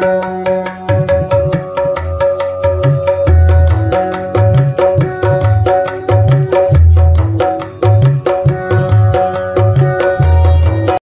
Música